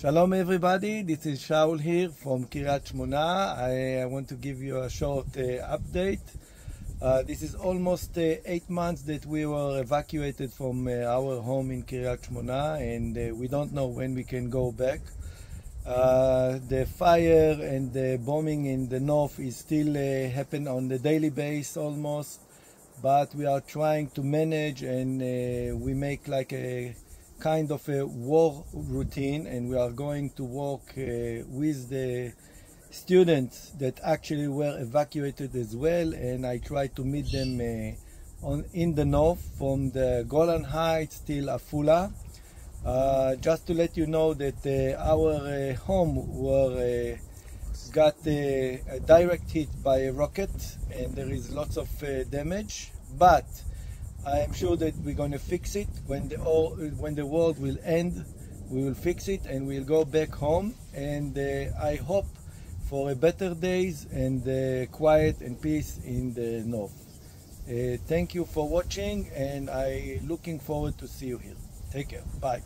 Shalom everybody, this is Shaul here from Kiryat Shmona. I, I want to give you a short uh, update. Uh, this is almost uh, eight months that we were evacuated from uh, our home in Kiryat Shmona and uh, we don't know when we can go back. Uh, the fire and the bombing in the north is still uh, happen on the daily basis almost, but we are trying to manage and we make like a kind of a war routine and we are going to work uh, with the students that actually were evacuated as well and I try to meet them uh, on in the north from the Golan Heights till Afula. Uh, just to let you know that uh, our uh, home were uh, got a direct hit by a rocket and there is lots of damage but I am sure that we're going to fix it when the when the world will end. We will fix it and we'll go back home. And uh, I hope for a better days and uh, quiet and peace in the north. Uh, thank you for watching, and I looking forward to see you here. Take care. Bye.